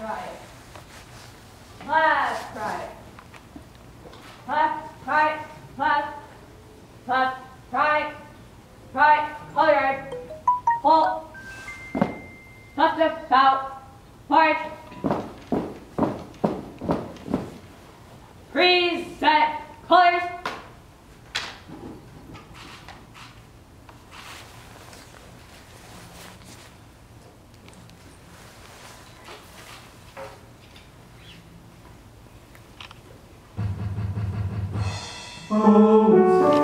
Left, right. Left, right. Left, right, left, right, right, all right, hold, left, left, out, right, reset, colors, Oh.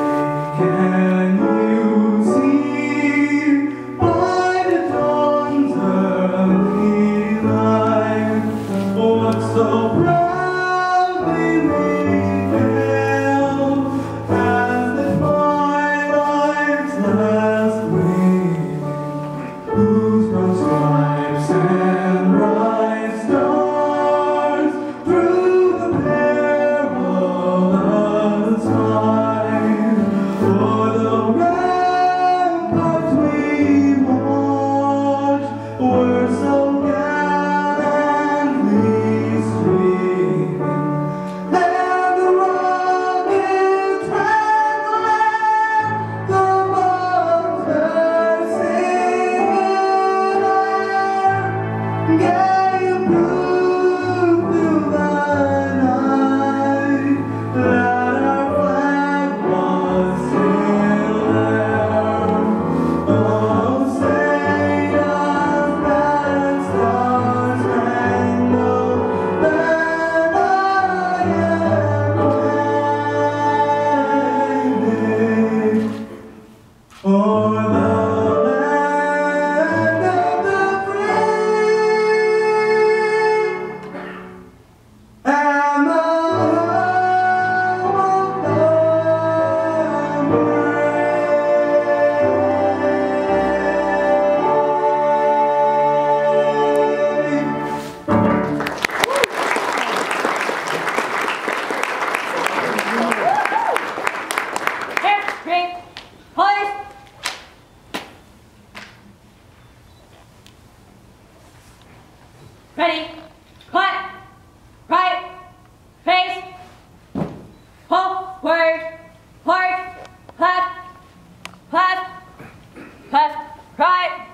for the Ready? What? Right. Face. Pull. Word. Hard. Left. Left. Left. Right.